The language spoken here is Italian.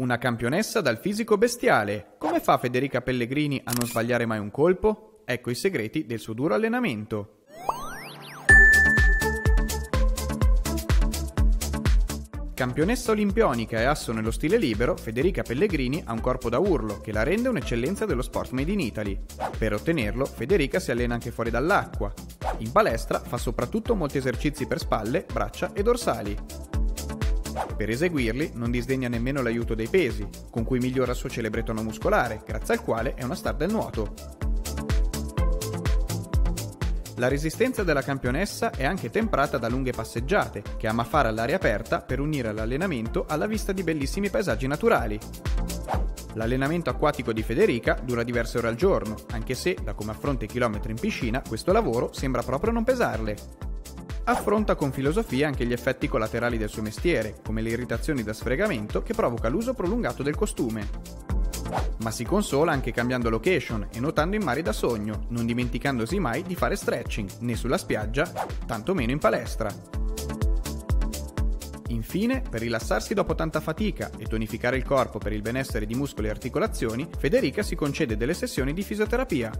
Una campionessa dal fisico bestiale. Come fa Federica Pellegrini a non sbagliare mai un colpo? Ecco i segreti del suo duro allenamento. Campionessa olimpionica e asso nello stile libero, Federica Pellegrini ha un corpo da urlo che la rende un'eccellenza dello sport made in Italy. Per ottenerlo, Federica si allena anche fuori dall'acqua. In palestra fa soprattutto molti esercizi per spalle, braccia e dorsali. Per eseguirli non disdegna nemmeno l'aiuto dei pesi, con cui migliora il suo celebre tono muscolare, grazie al quale è una star del nuoto. La resistenza della campionessa è anche temprata da lunghe passeggiate, che ama fare all'aria aperta per unire l'allenamento alla vista di bellissimi paesaggi naturali. L'allenamento acquatico di Federica dura diverse ore al giorno, anche se, da come affronta i chilometri in piscina, questo lavoro sembra proprio non pesarle. Affronta con filosofia anche gli effetti collaterali del suo mestiere, come le irritazioni da sfregamento che provoca l'uso prolungato del costume ma si consola anche cambiando location e nuotando in mari da sogno, non dimenticandosi mai di fare stretching, né sulla spiaggia, tantomeno in palestra. Infine, per rilassarsi dopo tanta fatica e tonificare il corpo per il benessere di muscoli e articolazioni, Federica si concede delle sessioni di fisioterapia.